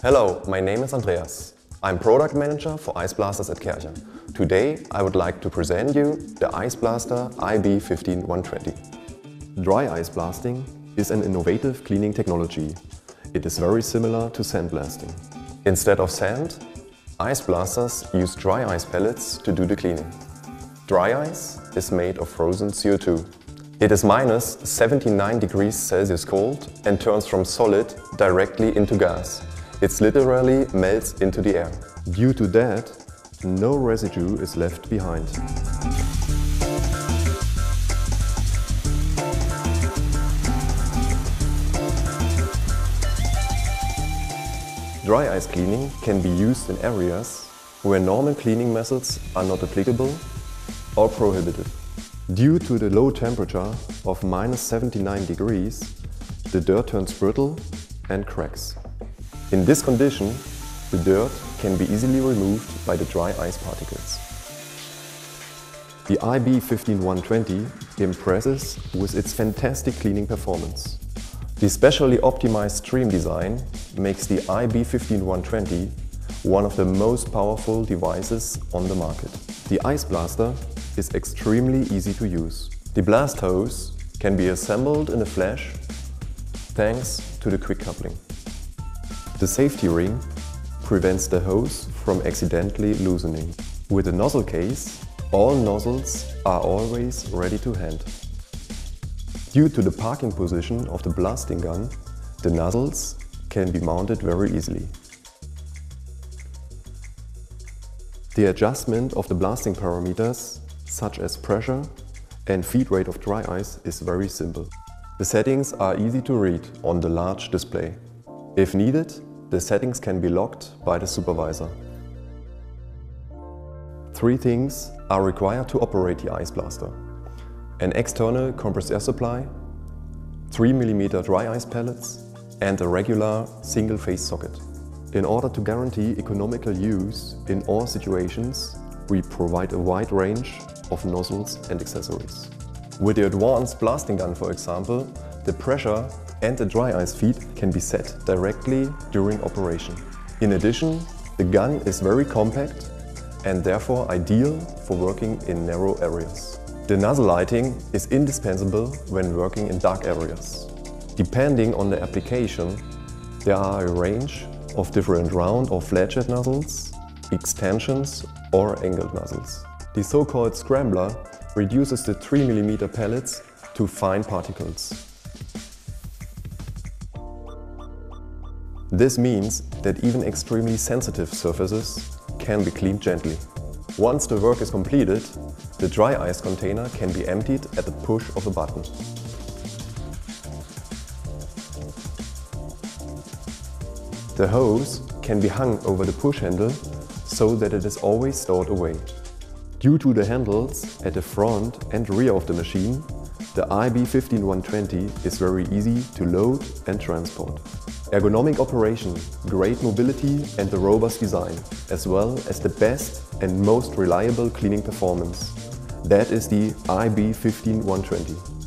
Hello, my name is Andreas. I'm product manager for Ice Blasters at Kärcher. Today I would like to present you the Ice Blaster IB15120. Dry ice blasting is an innovative cleaning technology. It is very similar to sandblasting. Instead of sand, ice blasters use dry ice pellets to do the cleaning. Dry ice is made of frozen CO2. It is minus 79 degrees Celsius cold and turns from solid directly into gas. It literally melts into the air. Due to that, no residue is left behind. Dry ice cleaning can be used in areas where normal cleaning methods are not applicable or prohibited. Due to the low temperature of minus 79 degrees, the dirt turns brittle and cracks. In this condition, the dirt can be easily removed by the dry ice particles. The IB 15/120 impresses with its fantastic cleaning performance. The specially optimized stream design makes the IB 15/120 one of the most powerful devices on the market. The Ice Blaster is extremely easy to use. The blast hose can be assembled in a flash thanks to the quick coupling. The safety ring prevents the hose from accidentally loosening. With the nozzle case, all nozzles are always ready to hand. Due to the parking position of the blasting gun, the nozzles can be mounted very easily. The adjustment of the blasting parameters, such as pressure and feed rate of dry ice, is very simple. The settings are easy to read on the large display. If needed, the settings can be locked by the supervisor. Three things are required to operate the Ice Blaster. An external compressed air supply, 3mm dry ice pellets and a regular single-phase socket. In order to guarantee economical use in all situations, we provide a wide range of nozzles and accessories. With the advanced blasting gun, for example, the pressure and the dry ice feed can be set directly during operation. In addition, the gun is very compact and therefore ideal for working in narrow areas. The nozzle lighting is indispensable when working in dark areas. Depending on the application, there are a range of different round or flat-jet nozzles, extensions or angled nozzles. The so-called scrambler reduces the 3mm pellets to fine particles. This means that even extremely sensitive surfaces can be cleaned gently. Once the work is completed, the dry ice container can be emptied at the push of a button. The hose can be hung over the push handle so that it is always stored away. Due to the handles at the front and rear of the machine, the IB 15/120 is very easy to load and transport. Ergonomic operation, great mobility and a robust design, as well as the best and most reliable cleaning performance. That is the IB 15/120.